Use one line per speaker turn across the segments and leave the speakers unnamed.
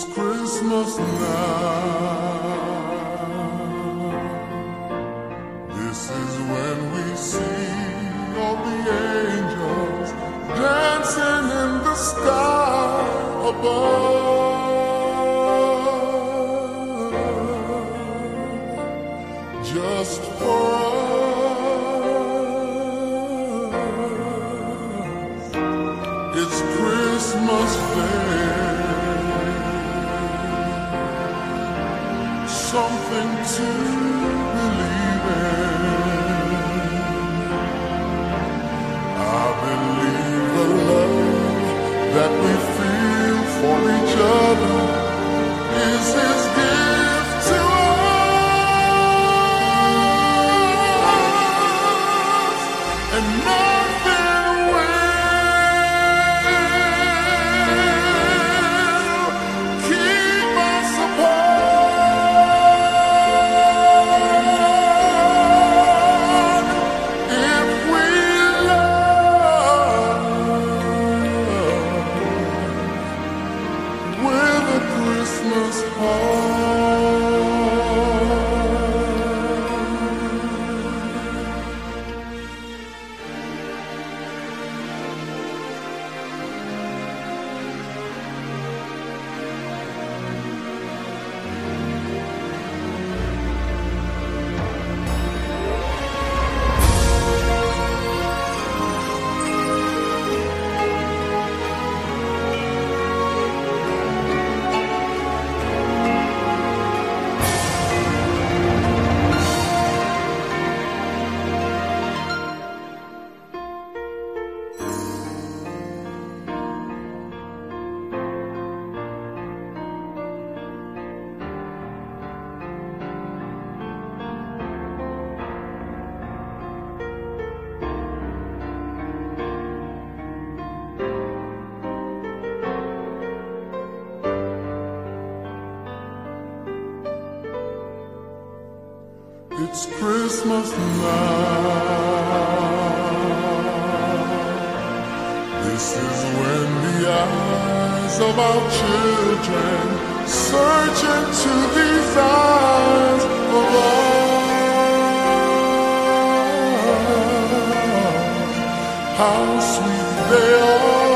It's Christmas now. This is when we see all the angels dancing in the sky above. Just for us. It's Christmas Day. Something to believe in. Christmas heart. It's Christmas now. This is when the eyes of our children search into these eyes of ours. How sweet they are.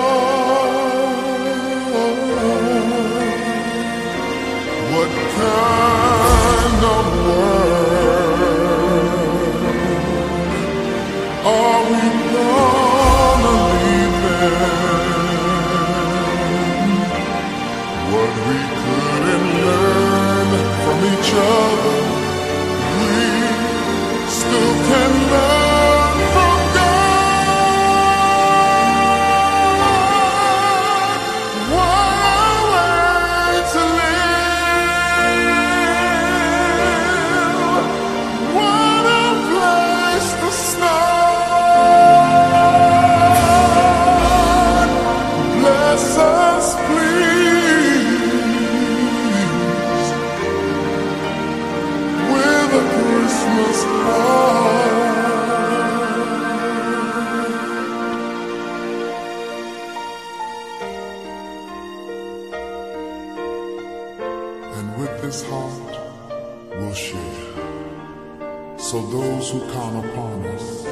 So those who count upon us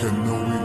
can know we